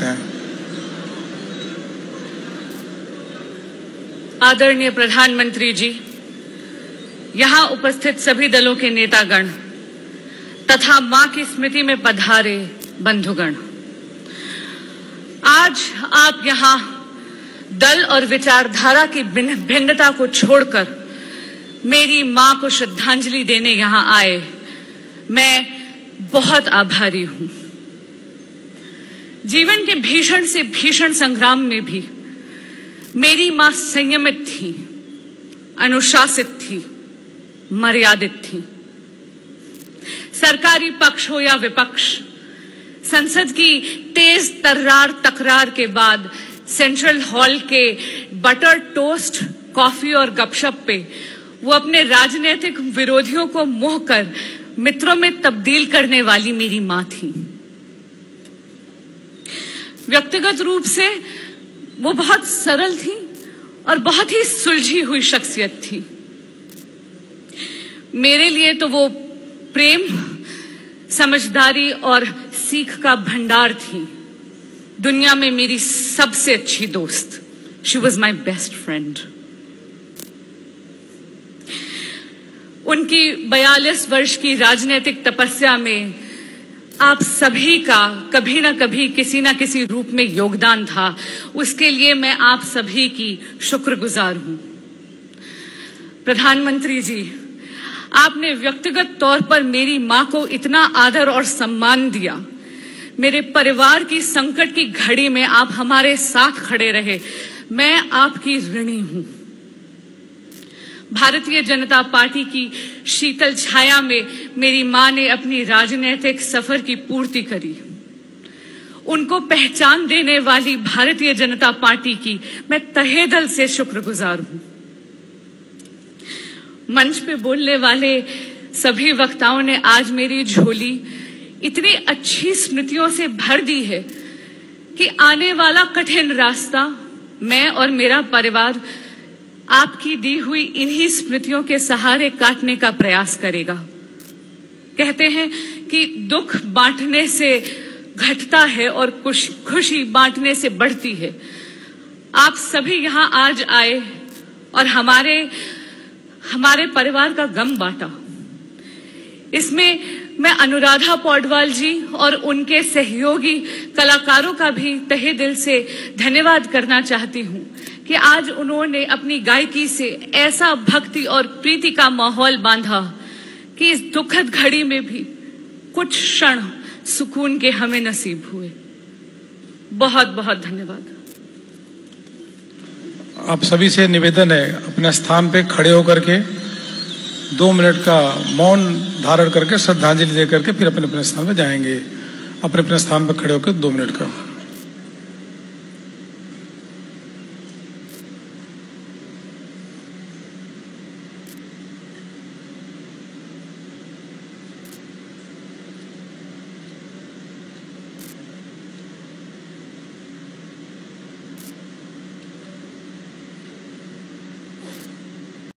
सकते हैं। आदरणीय प्रधानमंत्री जी, यहाँ उपस्थित सभी दलों के नेतागण तथा माँ की स्मृति में पधारे बंधुगण, आज आप यहाँ दल और विचारधारा की भिन्नता को छोड़कर मेरी माँ को श्रद्धांजलि देने यहाँ आए, मैं बहुत आभारी हूँ। जीवन के भीषण से भीषण संग्राम में भी मेरी माँ संयमित थी, अनुशासित थी, मर्यादित थी। सरकारी पक्ष हो या विपक्ष, संसद की तेज तर्रार तकरार के बाद सेंट्रल हॉल के बटर टोस्ट, कॉफ़ी और गपशप पे वो अपने राजनीतिक विरोधियों को मोह कर मित्रों में तब्दील करने वाली मेरी माँ थी। व्यक्तिगत रूप से वो बहुत सरल थी और बहुत ही सुलझी हुई शख्सियत थी। मेरे लिए तो वो प्रेम, समझदारी और सीख का भंडार थी। दुनिया में मेरी सबसे अच्छी दोस्त she was my best friend उनकी बयालीस वर्ष की राजनीतिक तपस्या में आप सभी का कभी ना कभी किसी ना किसी रूप में योगदान था। उसके लिए मैं आप सभी की शुक्रगुजार हूँ। प्रधानमंत्री जी, आपने व्यक्तिगत तौर पर मेरी माँ को इतना आदर और सम्मान दिया। मेरे परिवार की संकट की घड़ी में आप हमारे साथ खड़े रहे। मैं आपकी ऋणी हूँ। भारतीय जनता पार्टी की शीतल छाया में मेरी माँ ने अपनी राजनीतिक सफ़र की पूर्ति करी। उनको पहचान देने वाली भारतीय जनता पार्टी की मैं तहे दिल से शुक्रगुजार हूँ। मंच पे बोलने वाले सभी वक्ताओं ने आज मेरी झोली इतनी अच्छी स्मृतियों से भर दी है कि आने वाला कठिन रास्ता मैं और मेरा परिवार आपकी दी हुई इन्हीं स्मृतियों के सहारे काटने का प्रयास करेगा। कहते हैं कि दुख बांटने से घटता है और खुशी बांटने से बढ़ती है। आप सभी यहाँ आज आए और हमारे हमारे परिवार का गम बांटा। इसमें मैं अनुराधा पौडवाल जी और उनके सहयोगी कलाकारों का भी तहे दिल से धन्यवाद करना चाहती हूँ कि आज उन्होंने अपनी गायकी से ऐसा भक्ति और प्रीति का माहौल बांधा कि इस दुखद घड़ी में भी कुछ क्षण सुकून के हमें नसीब हुए। बहुत बहुत धन्यवाद। आप सभी से निवेदन है अपने स्थान पे खड़े होकर के दो मिनट का मौन धारण करके श्रद्धांजलि देकर के फिर अपने अपने स्थान पर जाएँगे। अपने अपने स्थान पर खड़े होकर दो मिनट का